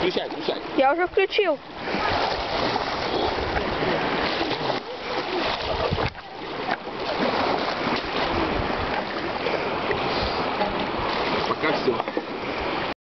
Включай, включай. Я уже включил. Пока все.